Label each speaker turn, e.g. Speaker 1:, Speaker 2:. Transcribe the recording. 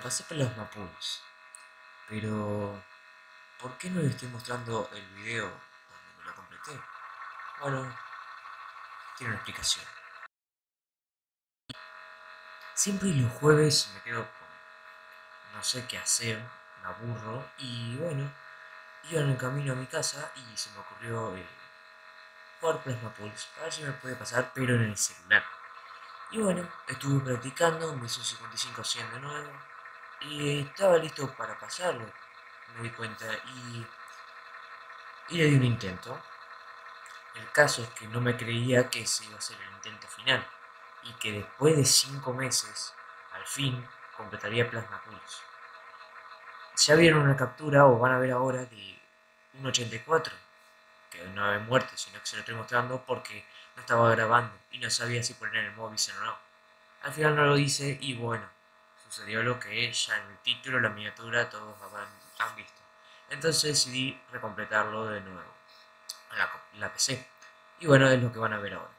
Speaker 1: me pasé Plasma Pulse, pero ¿por qué no le estoy mostrando el video donde me lo completé? Bueno, tiene una explicación. Siempre los jueves me quedo con no sé qué hacer, me aburro y bueno, iba en el camino a mi casa y se me ocurrió eh, jugar Plasma Pulse, a ver si me puede pasar, pero en el celular. Y bueno, estuve practicando, me hizo 55-100 de nuevo y estaba listo para pasarlo, me di cuenta y, y le di un intento. El caso es que no me creía que ese iba a ser el intento final y que después de 5 meses, al fin, completaría Plasma Pulse. Ya vieron una captura o van a ver ahora de un 84 que no había muerto, sino que se lo estoy mostrando porque no estaba grabando y no sabía si poner el móvil o no. Al final no lo hice y bueno, sucedió lo que ya en el título, la miniatura, todos han visto. Entonces decidí recompletarlo de nuevo la, la PC. Y bueno, es lo que van a ver ahora.